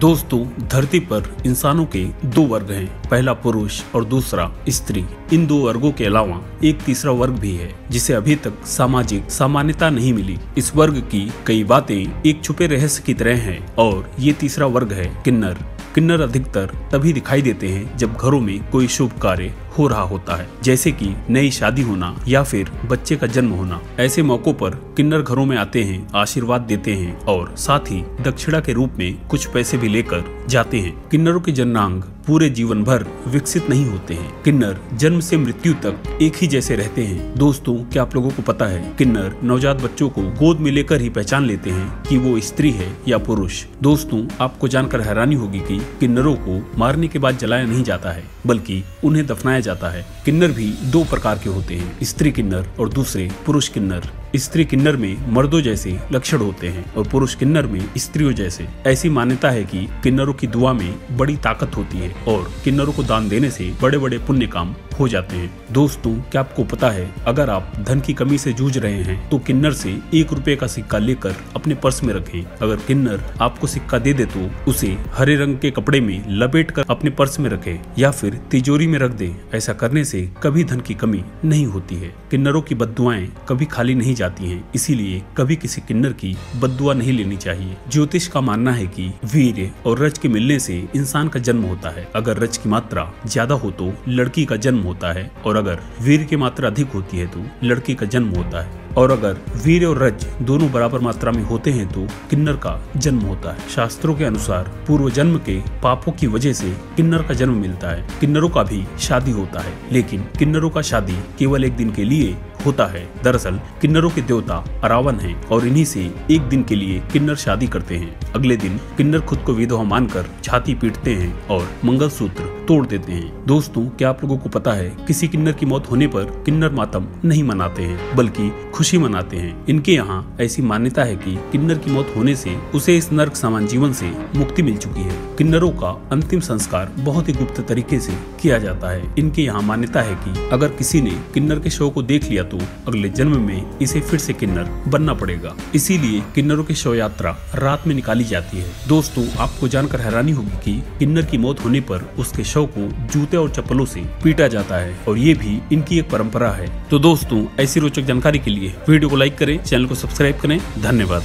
दोस्तों, धरती पर इंसानों के दो वर्ग हैं, पहला पुरुष और दूसरा स्त्री। इन दो वर्गों के अलावा एक तीसरा वर्ग भी है, जिसे अभी तक सामाजिक सामान्यता नहीं मिली। इस वर्ग की कई बातें एक छुपे रहस्य की तरह हैं और ये तीसरा वर्ग है, किन्नर। किन्नर अधिकतर तभी दिखाई देते हैं जब घरों में कोई शुभ कार्य हो रहा होता है। जैसे कि नई शादी होना या फिर बच्चे का जन्म होना। ऐसे मौकों पर किन्नर घरों में आते हैं, आशीर्वाद देते हैं और साथ ही दक्षिणा के रूप में कुछ पैसे भी लेकर जाते हैं। किन्नरों के जन्नांग पूरे जीवन भर विकसित नहीं होते हैं। किन्नर जन्म से मृत्यु तक एक ही जैसे रहते हैं। दोस्तों, क्या आप लोगों को पता है, किन्नर नवजात बच्चों को गोद में लेकर ही पहचान लेते हैं कि वो स्त्री है या पुरुष? दोस्तों, आपको जानकर हैरानी होगी कि किन्नरों को मारने के बाद जलाया नहीं जाता है, बल्कि उन्हें दफनाया जाता है। किन्नर भी दो प्रकार के होते हैं, स्त्री किन्नर और दूसरे पुरुष किन्नर। स्त्री किन्नर में मर्दों जैसे लक्षण होते हैं और पुरुष किन्नर में स्त्रियों जैसे। ऐसी मान्यता है कि किन्नरों की दुआ में बड़ी ताकत होती है और किन्नरों को दान देने से बड़े बड़े पुण्य काम हो जाते हैं। दोस्तों, क्या आपको पता है, अगर आप धन की कमी से जूझ रहे हैं तो किन्नर से एक रुपए का सिक्का लेकर अपने पर्स में रखें। अगर किन्नर आपको सिक्का दे दे तो उसे हरे रंग के कपड़े में लपेट कर अपने पर्स में रखें या फिर तिजोरी में रख दे। ऐसा करने से कभी धन की कमी नहीं होती है। किन्नरों की बदुआएँ कभी खाली नहीं जाती हैं। इसीलिए कभी किसी किन्नर की बदुआ नहीं लेनी चाहिए। ज्योतिष का मानना है कि वीर और रज के मिलने से इंसान का जन्म होता है। अगर रज की मात्रा ज़्यादा हो तो लड़की का जन्म होता है और अगर वीर की मात्रा अधिक होती है तो लड़की का जन्म होता है। और अगर वीर और रज दोनों बराबर मात्रा में होते हैं तो किन्नर का जन्म होता है। शास्त्रों के अनुसार पूर्व जन्म के पापों की वजह से किन्नर का जन्म मिलता है। किन्नरों का भी शादी होता है। लेकिन किन्नरों का शादी केवल एक दिन के लिए होता है। दरअसल, किन्नरों के देवता अरावन हैं और इन्हीं से एक दिन के लिए किन्नर शादी करते हैं। अगले दिन, किन्नर खुद को विधवा मानकर छाती पीटते हैं और मंगलसूत्र तोड़ देते हैं। दोस्तों, क्या आप लोगों को पता है, किसी किन्नर की मौत होने पर किन्नर मातम नहीं मनाते हैं, बल्कि खुशी मनाते हैं? इनके यहाँ ऐसी मान्यता है कि किन्नर की मौत होने से उसे इस नर्क समान जीवन से मुक्ति मिल चुकी है। किन्नरों का अंतिम संस्कार बहुत ही गुप्त तरीके से किया जाता है। इनके यहाँ मान्यता है कि अगर किसी ने किन्नर के शव को देख लिया तो अगले जन्म में इसे फिर से किन्नर बनना पड़ेगा। इसीलिए किन्नरों की शव यात्रा रात में निकाली जाती है। दोस्तों, आपको जानकर हैरानी होगी कि किन्नर की मौत होने पर उसके शव को जूते और चप्पलों से पीटा जाता है और ये भी इनकी एक परंपरा है। तो दोस्तों, ऐसी रोचक जानकारी के लिए वीडियो को लाइक करें, चैनल को सब्सक्राइब करें। धन्यवाद।